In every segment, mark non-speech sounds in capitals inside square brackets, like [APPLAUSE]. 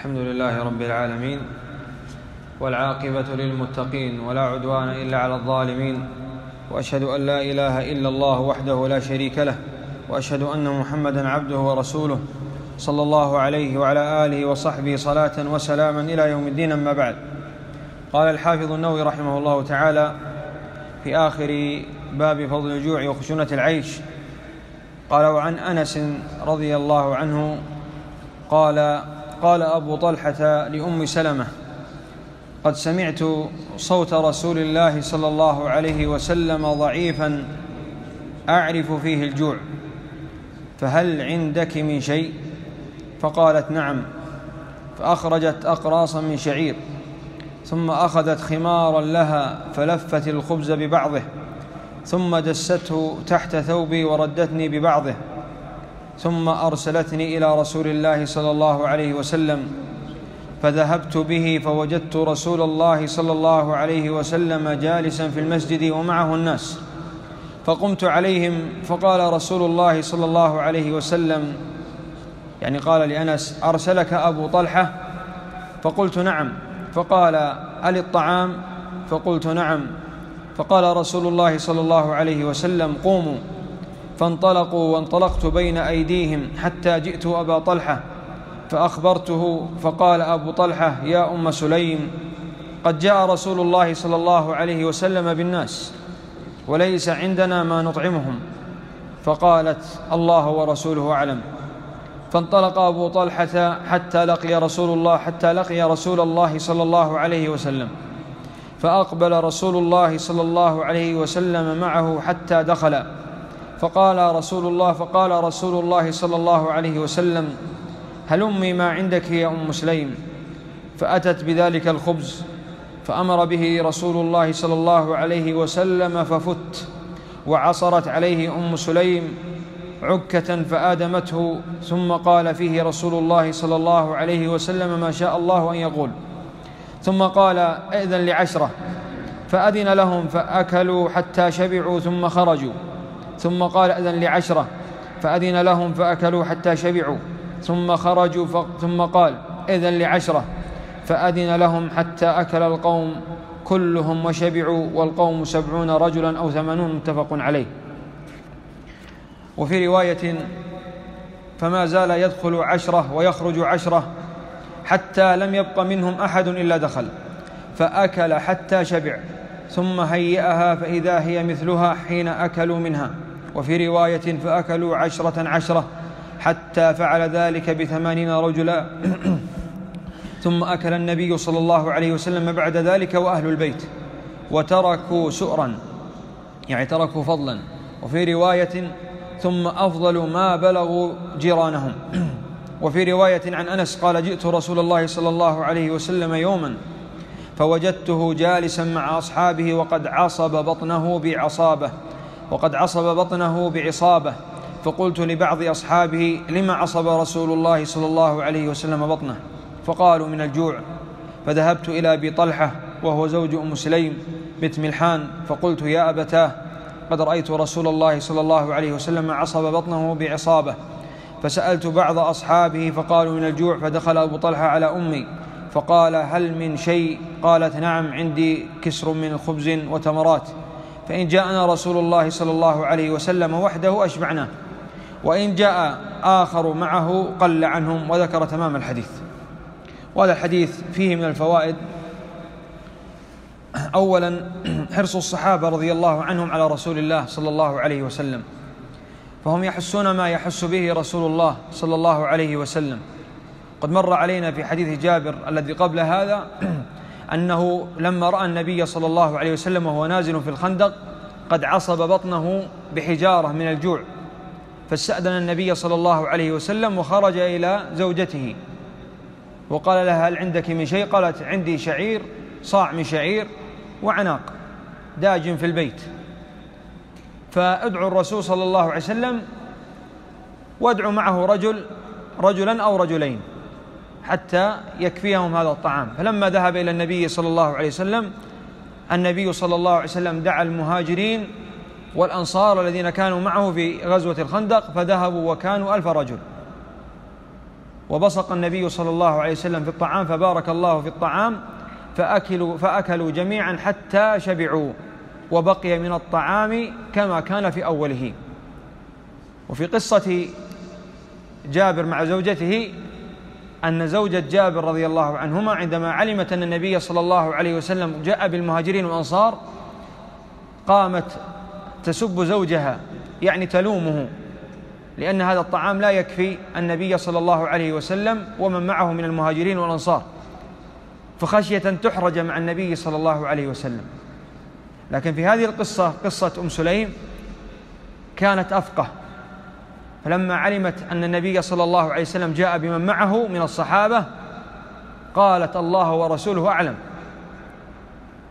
الحمد لله رب العالمين والعاقبة للمتقين ولا عدوان إلا على الظالمين وأشهد أن لا إله إلا الله وحده لا شريك له وأشهد أن محمدا عبده ورسوله صلى الله عليه وعلى آله وصحبه صلاة وسلاما إلى يوم الدين أما بعد. قال الحافظ النووي رحمه الله تعالى في آخر باب فضل الجوع وخشونة العيش قال وعن أنس رضي الله عنه قال قال أبو طلحة لأم سلمة قد سمعت صوت رسول الله صلى الله عليه وسلم ضعيفا أعرف فيه الجوع فهل عندك من شيء؟ فقالت نعم. فأخرجت أقراصا من شعير ثم أخذت خمارا لها فلفت الخبز ببعضه ثم دسته تحت ثوبي وردتني ببعضه ثم أرسلتني إلى رسول الله صلى الله عليه وسلم فذهبت به فوجدت رسول الله صلى الله عليه وسلم جالسا في المسجد ومعه الناس. فقمت عليهم فقال رسول الله صلى الله عليه وسلم يعني قال لأنس أرسلك أبو طلحة؟ فقلت نعم. فقال ال الطعام؟ فقلت نعم. فقال رسول الله صلى الله عليه وسلم قوموا. فانطلقوا وانطلقت بين أيديهم حتى جئت أبا طلحة فأخبرته فقال أبو طلحة يا أم سليم قد جاء رسول الله صلى الله عليه وسلم بالناس وليس عندنا ما نطعمهم. فقالت الله ورسوله أعلم. فانطلق أبو طلحة حتى لقي رسول الله حتى لقي رسول الله صلى الله عليه وسلم فأقبل رسول الله صلى الله عليه وسلم معه حتى دخل. فقال رسول الله فقال رسول الله صلى الله عليه وسلم هلمي ما عندك يا أم سليم؟ فأتت بذلك الخبز فأمر به رسول الله صلى الله عليه وسلم ففت وعصرت عليه أم سليم عكة فآدمته ثم قال فيه رسول الله صلى الله عليه وسلم ما شاء الله أن يقول. ثم قال ائذن لعشرة. فأذن لهم فأكلوا حتى شبعوا ثم خرجوا. ثم قال أذن لعشرة فأذن لهم فأكلوا حتى شبعوا. ثم خرجوا ف... ثم قال إذن لعشرة فأذن لهم حتى أكل القوم كلهم وشبعوا والقوم سبعون رجلا أو ثمانون متفق عليه. وفي رواية فما زال يدخل عشرة ويخرج عشرة حتى لم يبق منهم أحد إلا دخل فأكل حتى شبع ثم هيئها فإذا هي مثلها حين أكلوا منها. وفي رواية فأكلوا عشرة عشرة حتى فعل ذلك بثمانين رجلا. [CLEARS THROAT] ثم أكل النبي صلى الله عليه وسلم بعد ذلك وأهل البيت وتركوا سؤرا. يعني تركوا فضلا. وفي رواية ثم أفضل ما بلغوا جيرانهم. [CLEARS THROAT] وفي رواية عن أنس قال جئت رسول الله صلى الله عليه وسلم يوما فوجدته جالسا مع أصحابه وقد عصب بطنه بعصابة. وقد عصب بطنه بعصابة. فقلت لبعض أصحابه لما عصب رسول الله صلى الله عليه وسلم بطنه؟ فقالوا من الجوع. فذهبت إلى أبي طلحة وهو زوج أم سليم بنت ملحان. فقلت يا أبتاه قد رأيت رسول الله صلى الله عليه وسلم عصب بطنه بعصابة. فسألت بعض أصحابه فقالوا من الجوع. فدخل أبو طلحة على أمي فقال هل من شيء؟ قالت نعم عندي كسر من خبز وتمرات. فإن جاءنا رسول الله صلى الله عليه وسلم وحده أشبعناه وإن جاء آخر معه قل عنهم وذكر تمام الحديث. وهذا الحديث فيه من الفوائد. أولا حرص الصحابة رضي الله عنهم على رسول الله صلى الله عليه وسلم فهم يحسون ما يحس به رسول الله صلى الله عليه وسلم. قد مر علينا في حديث جابر الذي قبل هذا أنه لما رأى النبي صلى الله عليه وسلم وهو نازل في الخندق قد عصب بطنه بحجارة من الجوع فاستأذن النبي صلى الله عليه وسلم وخرج إلى زوجته. وقال لها هل عندك من شيء؟ قالت عندي شعير صاع من شعير وعناق داج في البيت. فادعوا الرسول صلى الله عليه وسلم وادعوا معه رجل رجلا أو رجلين. حتى يكفيهم هذا الطعام. فلما ذهب إلى النبي صلى الله عليه وسلم النبي صلى الله عليه وسلم دعا المهاجرين والأنصار الذين كانوا معه في غزوة الخندق فذهبوا وكانوا ألف رجل. وبصق النبي صلى الله عليه وسلم في الطعام فبارك الله في الطعام فأكلوا, فأكلوا جميعا حتى شبعوا وبقي من الطعام كما كان في أوله. وفي قصة جابر مع زوجته أن زوجة جابر رضي الله عنهما عندما علمت أن النبي صلى الله عليه وسلم جاء بالمهاجرين والأنصار قامت تسب زوجها يعني تلومه لأن هذا الطعام لا يكفي النبي صلى الله عليه وسلم ومن معه من المهاجرين والأنصار. فخشية تحرج مع النبي صلى الله عليه وسلم. لكن في هذه القصة قصة أم سليم كانت أفقه. فلما علمت أن النبي صلى الله عليه وسلم جاء بمن معه من الصحابة قالت الله ورسوله أعلم.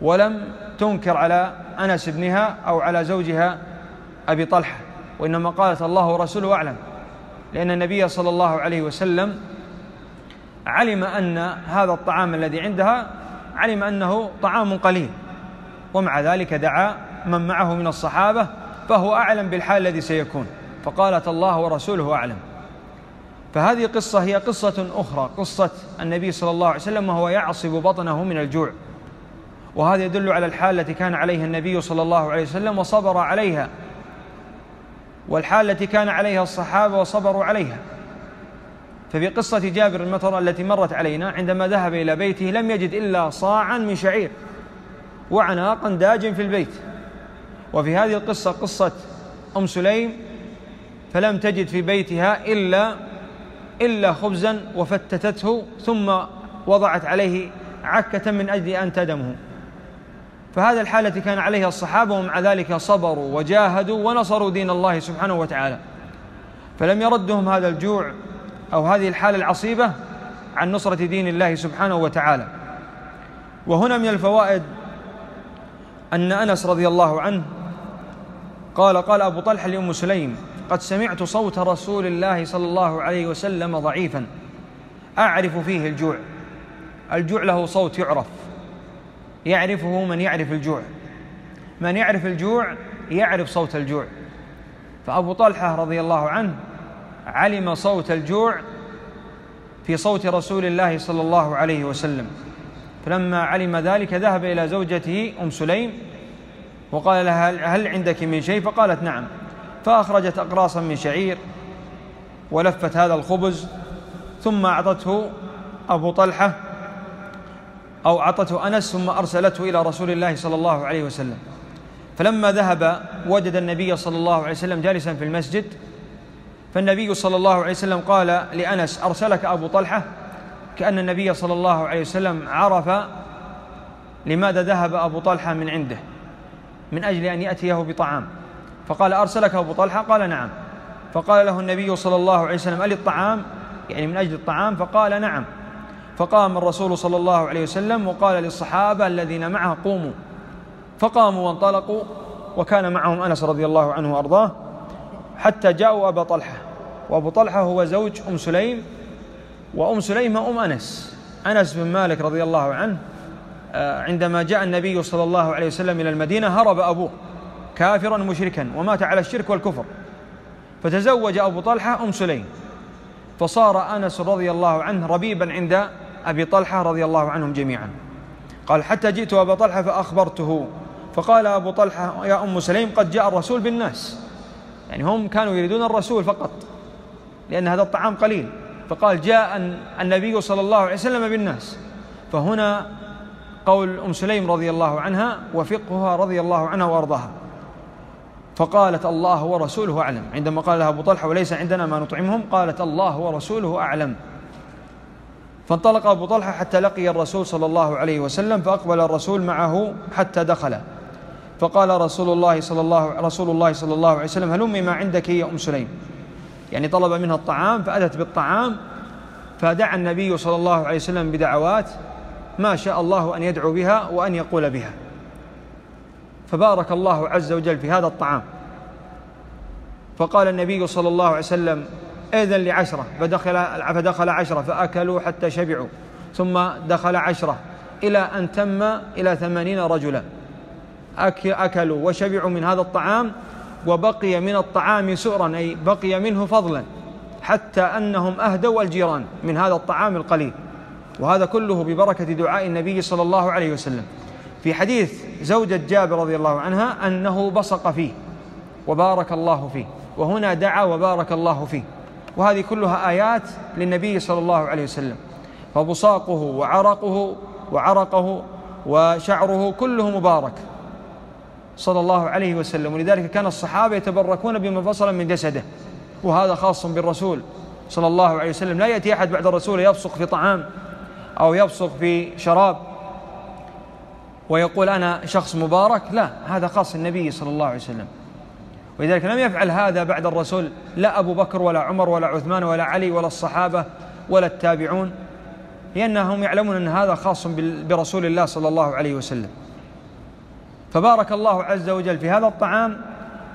ولم تنكر على أنس ابنها أو على زوجها أبي طلحة وإنما قالت الله ورسوله أعلم. لأن النبي صلى الله عليه وسلم علم أن هذا الطعام الذي عندها علم أنه طعام قليل. ومع ذلك دعا من معه من الصحابة فهو أعلم بالحال الذي سيكون. فقالت الله ورسوله أعلم. فهذه قصة هي قصة أخرى قصة النبي صلى الله عليه وسلم وهو يعصب بطنه من الجوع. وهذا يدل على الحال التي كان عليها النبي صلى الله عليه وسلم وصبر عليها. والحال التي كان عليها الصحابة وصبروا عليها. ففي قصة جابر المطر التي مرت علينا عندما ذهب إلى بيته لم يجد إلا صاعا من شعير وعناقا داج في البيت. وفي هذه القصة قصة أم سليم فلم تجد في بيتها إلا إلا خبزا وفتتته ثم وضعت عليه عكة من أجل أن تدمه. فهذا الحالة التي كان عليها الصحابة ومع ذلك صبروا وجاهدوا ونصروا دين الله سبحانه وتعالى. فلم يردهم هذا الجوع أو هذه الحالة العصيبة عن نصرة دين الله سبحانه وتعالى. وهنا من الفوائد أن أنس رضي الله عنه قال قال أبو طلحة لأم سليم قد سمعت صوت رسول الله صلى الله عليه وسلم ضعيفا. أعرف فيه الجوع. الجوع له صوت يعرف. يعرفه من يعرف الجوع. من يعرف الجوع يعرف صوت الجوع. فأبو طلحة رضي الله عنه علم صوت الجوع في صوت رسول الله صلى الله عليه وسلم. فلما علم ذلك ذهب إلى زوجته أم سليم وقال لها هل عندك من شيء؟ فقالت نعم. فأخرجت أقراصا من شعير ولفت هذا الخبز ثم أعطته أبو طلحة أو أعطته أنس ثم أرسلته إلى رسول الله صلى الله عليه وسلم. فلما ذهب وجد النبي صلى الله عليه وسلم جالسا في المسجد فالنبي صلى الله عليه وسلم قال لأنس أرسلك أبو طلحة؟ كأن النبي صلى الله عليه وسلم عرف لماذا ذهب أبو طلحة من عنده من أجل أن يأتيه بطعام. فقال أرسلك أبو طلحة؟ قال نعم. فقال له النبي صلى الله عليه وسلم ألي الطعام؟ يعني من أجل الطعام؟ فقال نعم. فقام الرسول صلى الله عليه وسلم وقال للصحابة الذين معه قوموا. فقاموا وانطلقوا وكان معهم أنس رضي الله عنه وأرضاه حتى جاءوا أبا طلحة. وأبو طلحة هو زوج أم سليم وأم سليم أم أنس. أنس بن مالك رضي الله عنه آه، عندما جاء النبي صلى الله عليه وسلم إلى المدينة هرب أبوه. كافرا مشركا ومات على الشرك والكفر. فتزوج أبو طلحة أم سليم. فصار أنس رضي الله عنه ربيبا عند أبي طلحة رضي الله عنهم جميعا. قال حتى جئت أبا طلحة فأخبرته. فقال أبو طلحة يا أم سليم قد جاء الرسول بالناس. يعني هم كانوا يريدون الرسول فقط لأن هذا الطعام قليل. فقال جاء النبي صلى الله عليه وسلم بالناس. فهنا قول أم سليم رضي الله عنها وفقهها رضي الله عنها وأرضاها. فقالت الله ورسوله أعلم. عندما قال لها أبو طلحة وليس عندنا ما نطعمهم قالت الله ورسوله أعلم. فانطلق أبو طلحة حتى لقي الرسول صلى الله عليه وسلم فأقبل الرسول معه حتى دخل. فقال رسول الله صلى الله رسول الله صلى الله عليه وسلم هلمي ما عندك يا أم سليم. يعني طلب منها الطعام فأتت بالطعام فدعا النبي صلى الله عليه وسلم بدعوات ما شاء الله أن يدعو بها وأن يقول بها. فبارك الله عز وجل في هذا الطعام. فقال النبي صلى الله عليه وسلم إذن لعشرة. فدخل, فدخل عشرة فأكلوا حتى شبعوا. ثم دخل عشرة إلى أن تم إلى ثمانين رجلا. أكلوا وشبعوا من هذا الطعام وبقي من الطعام سؤرا أي بقي منه فضلا حتى أنهم أهدوا الجيران من هذا الطعام القليل. وهذا كله ببركة دعاء النبي صلى الله عليه وسلم. في حديث زوجة جابر رضي الله عنها أنه بصق فيه وبارك الله فيه وهنا دعا وبارك الله فيه وهذه كلها آيات للنبي صلى الله عليه وسلم فبصاقه وعرقه وعرقه وشعره كله مبارك صلى الله عليه وسلم ولذلك كان الصحابة يتبركون بما فصل من جسده وهذا خاص بالرسول صلى الله عليه وسلم لا يأتي أحد بعد الرسول يبصق في طعام أو يبصق في شراب ويقول أنا شخص مبارك؟ لا هذا خاص النبي صلى الله عليه وسلم. ولذلك لم يفعل هذا بعد الرسول لا أبو بكر ولا عمر ولا عثمان ولا علي ولا الصحابة ولا التابعون لأنهم يعلمون أن هذا خاص برسول الله صلى الله عليه وسلم. فبارك الله عز وجل في هذا الطعام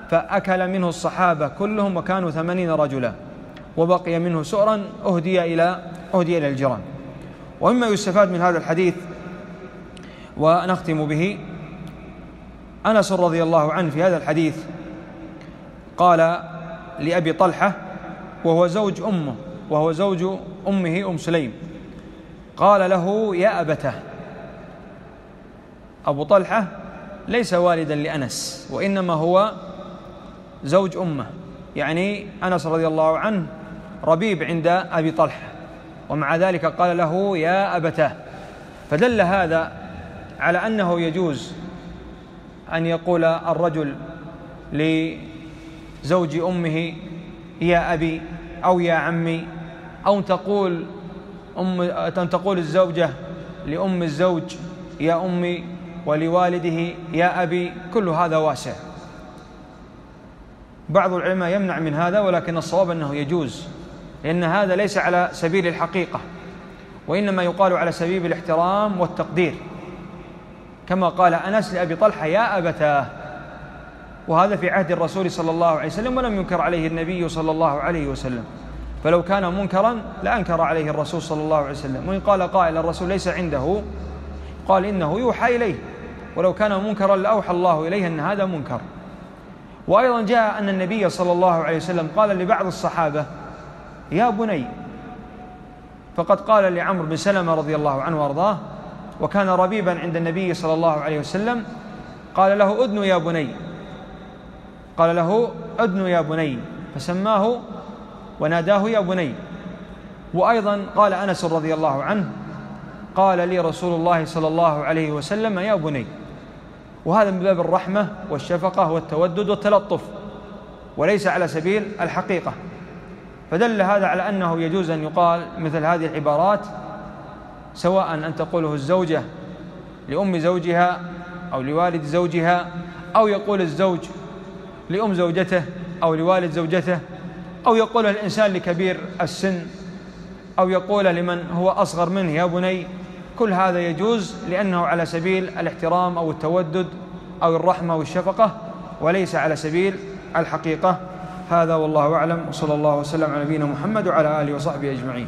فأكل منه الصحابة كلهم وكانوا ثمانين رجلا وبقي منه سؤرا أهدي إلى أهدي إلى الجيران. ومما يستفاد من هذا الحديث ونختم به. أنس رضي الله عنه في هذا الحديث قال لأبي طلحة وهو زوج أمه وهو زوج أمه أم سليم قال له يا أبته أبو طلحة ليس والدا لأنس وإنما هو زوج أمه. يعني أنس رضي الله عنه ربيب عند أبي طلحة ومع ذلك قال له يا أبتاه. فدل هذا على أنه يجوز أن يقول الرجل لزوج أمه يا أبي أو يا عمي أو تقول أم أن تقول الزوجة لأم الزوج يا أمي ولوالده يا أبي كل هذا واسع. بعض العلماء يمنع من هذا ولكن الصواب أنه يجوز لأن هذا ليس على سبيل الحقيقة وإنما يقال على سبيل الاحترام والتقدير. كما قال أنس لأبي طلحة يا أبتاه. وهذا في عهد الرسول صلى الله عليه وسلم ولم ينكر عليه النبي صلى الله عليه وسلم. فلو كان منكرا لأنكر عليه الرسول صلى الله عليه وسلم. وإن قال قائل الرسول ليس عنده. قال إنه يوحى إليه. ولو كان منكرا لأوحى الله إليه أن هذا منكر. وأيضا جاء أن النبي صلى الله عليه وسلم قال لبعض الصحابة يا بني. فقد قال لعمرو بن سلمة رضي الله عنه وأرضاه وكان ربيبا عند النبي صلى الله عليه وسلم قال له أدن يا بني. قال له أدن يا بني. فسماه وناداه يا بني. وأيضا قال أنس رضي الله عنه قال لي رسول الله صلى الله عليه وسلم يا بني. وهذا من باب الرحمة والشفقة والتودد والتلطف وليس على سبيل الحقيقة. فدل هذا على أنه يجوز أن يقال مثل هذه العبارات سواء أن تقوله الزوجة لأم زوجها أو لوالد زوجها أو يقول الزوج لأم زوجته أو لوالد زوجته أو يقول الإنسان لكبير السن أو يقول لمن هو أصغر منه يا بني كل هذا يجوز لأنه على سبيل الاحترام أو التودد أو الرحمة والشفقة وليس على سبيل الحقيقة. هذا والله أعلم وصلى الله وسلم على نبينا محمد وعلى آله وصحبه أجمعين.